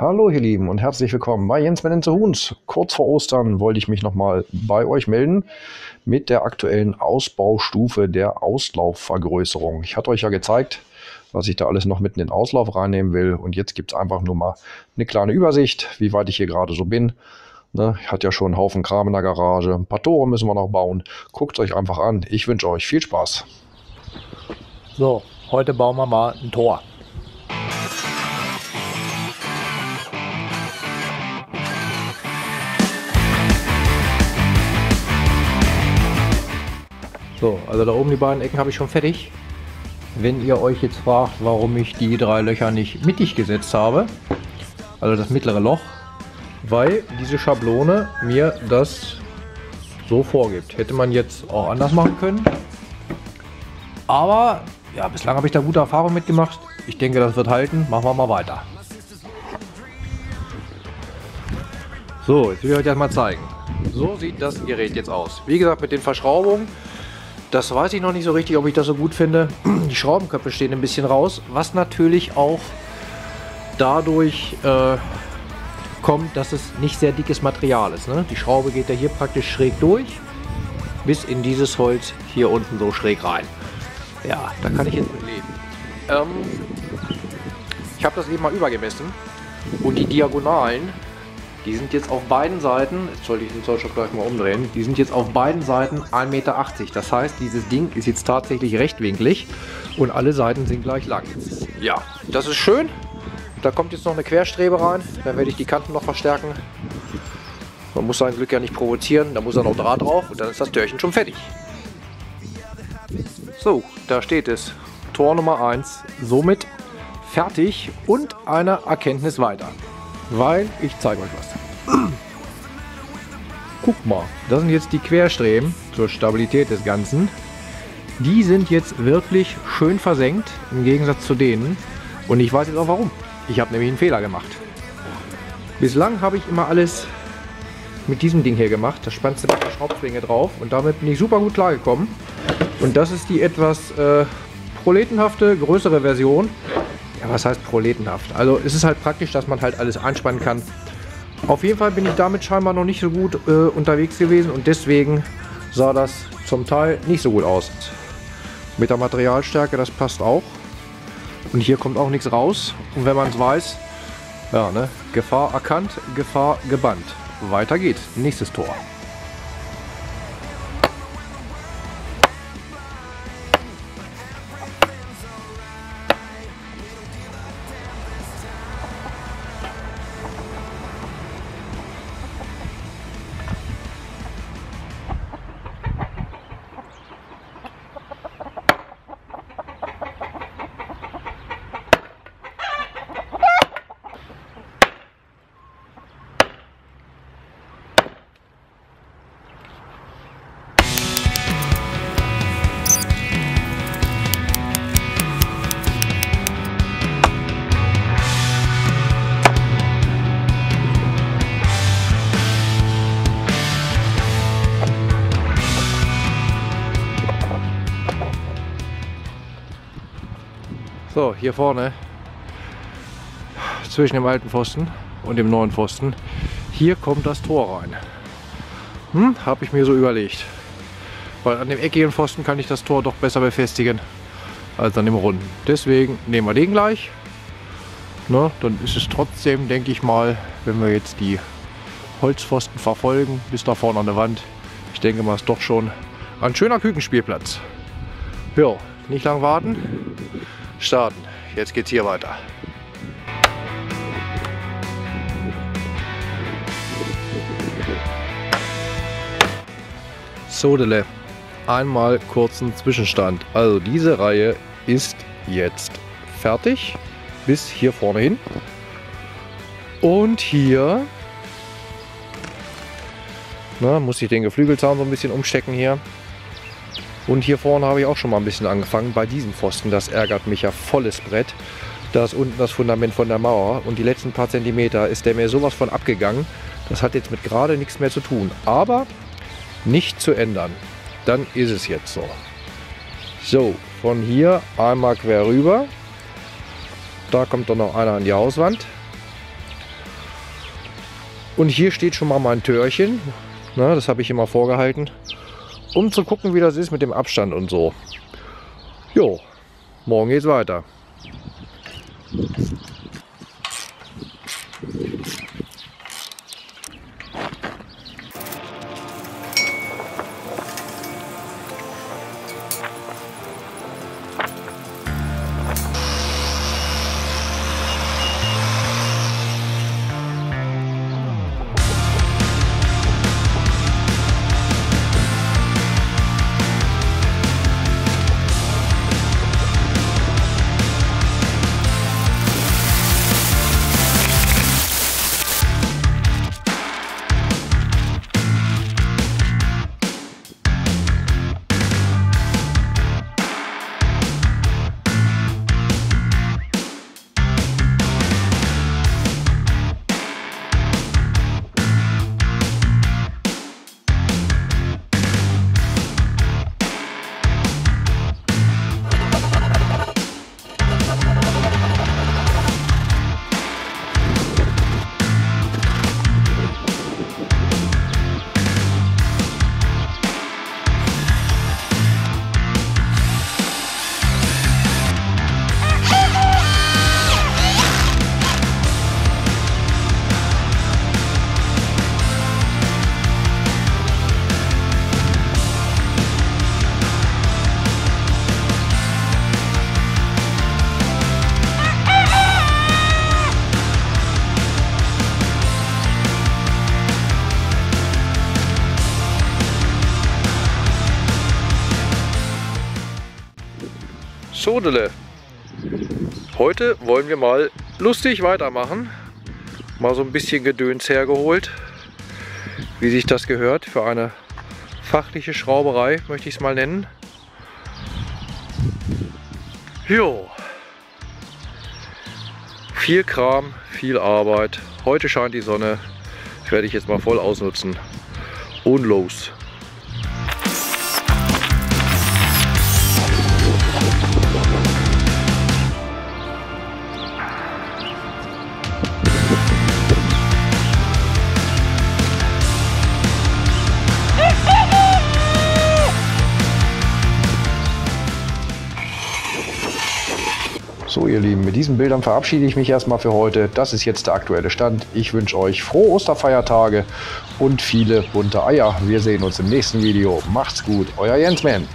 Hallo ihr Lieben und herzlich willkommen bei Jens Menenze Huhns. Kurz vor Ostern wollte ich mich nochmal bei euch melden mit der aktuellen Ausbaustufe der Auslaufvergrößerung. Ich hatte euch ja gezeigt, was ich da alles noch mitten in den Auslauf reinnehmen will und jetzt gibt es einfach nur mal eine kleine Übersicht, wie weit ich hier gerade so bin. Ne, ich hatte ja schon einen Haufen Kram in der Garage, ein paar Tore müssen wir noch bauen. Guckt euch einfach an. Ich wünsche euch viel Spaß. So, heute bauen wir mal ein Tor. So, also da oben die beiden Ecken habe ich schon fertig. Wenn ihr euch jetzt fragt, warum ich die drei Löcher nicht mittig gesetzt habe, also das mittlere Loch, weil diese Schablone mir das so vorgibt. Hätte man jetzt auch anders machen können. Aber ja, bislang habe ich da gute Erfahrungen mitgemacht. Ich denke, das wird halten. Machen wir mal weiter. So, jetzt will ich euch das mal zeigen. So sieht das Gerät jetzt aus. Wie gesagt, mit den Verschraubungen das weiß ich noch nicht so richtig, ob ich das so gut finde. Die Schraubenköpfe stehen ein bisschen raus, was natürlich auch dadurch äh, kommt, dass es nicht sehr dickes Material ist. Ne? Die Schraube geht ja hier praktisch schräg durch, bis in dieses Holz hier unten so schräg rein. Ja, da kann ich jetzt mit leben. Ähm, ich habe das eben mal übergemessen und die Diagonalen die sind jetzt auf beiden Seiten, jetzt sollte ich den Zollstock gleich mal umdrehen, die sind jetzt auf beiden Seiten 1,80 Meter. Das heißt, dieses Ding ist jetzt tatsächlich rechtwinklig und alle Seiten sind gleich lang. Ja, das ist schön. Da kommt jetzt noch eine Querstrebe rein, dann werde ich die Kanten noch verstärken. Man muss sein Glück ja nicht provozieren, da muss er noch Draht drauf und dann ist das Türchen schon fertig. So, da steht es. Tor Nummer 1, somit fertig und eine Erkenntnis weiter weil ich zeige euch was. Guck mal, das sind jetzt die Querstreben zur Stabilität des Ganzen. Die sind jetzt wirklich schön versenkt im Gegensatz zu denen. Und ich weiß jetzt auch warum. Ich habe nämlich einen Fehler gemacht. Bislang habe ich immer alles mit diesem Ding hier gemacht. Da spannst du mit der Schraubzwinge drauf und damit bin ich super gut klargekommen. Und das ist die etwas äh, proletenhafte, größere Version ja, was heißt proletenhaft? Also es ist halt praktisch, dass man halt alles anspannen kann. Auf jeden Fall bin ich damit scheinbar noch nicht so gut äh, unterwegs gewesen und deswegen sah das zum Teil nicht so gut aus. Mit der Materialstärke, das passt auch. Und hier kommt auch nichts raus. Und wenn man es weiß, ja, ne, Gefahr erkannt, Gefahr gebannt. Weiter geht's. Nächstes Tor. So, hier vorne zwischen dem alten Pfosten und dem neuen Pfosten. Hier kommt das Tor rein. Hm, Habe ich mir so überlegt. Weil an dem eckigen Pfosten kann ich das Tor doch besser befestigen als an dem runden. Deswegen nehmen wir den gleich. Ne, dann ist es trotzdem, denke ich mal, wenn wir jetzt die Holzpfosten verfolgen bis da vorne an der Wand. Ich denke mal, ist doch schon ein schöner Kükenspielplatz. Ja, nicht lang warten starten. Jetzt geht's hier weiter. Sodele. Einmal kurzen Zwischenstand. Also diese Reihe ist jetzt fertig. Bis hier vorne hin. Und hier na, muss ich den Geflügelzahn so ein bisschen umstecken hier. Und hier vorne habe ich auch schon mal ein bisschen angefangen bei diesem Pfosten. Das ärgert mich ja volles Brett. Da ist unten das Fundament von der Mauer und die letzten paar Zentimeter ist der mir sowas von abgegangen. Das hat jetzt mit gerade nichts mehr zu tun. Aber nicht zu ändern. Dann ist es jetzt so. So, von hier einmal quer rüber. Da kommt dann noch einer an die Hauswand. Und hier steht schon mal mein Türchen. Na, das habe ich immer vorgehalten. Um zu gucken, wie das ist mit dem Abstand und so. Jo, morgen geht's weiter. Sodele. Heute wollen wir mal lustig weitermachen. Mal so ein bisschen Gedöns hergeholt. Wie sich das gehört für eine fachliche Schrauberei, möchte ich es mal nennen. Jo. Viel Kram, viel Arbeit. Heute scheint die Sonne. Werde ich jetzt mal voll ausnutzen. Und los. So ihr Lieben, mit diesen Bildern verabschiede ich mich erstmal für heute. Das ist jetzt der aktuelle Stand. Ich wünsche euch frohe Osterfeiertage und viele bunte Eier. Wir sehen uns im nächsten Video. Macht's gut, euer Jensman.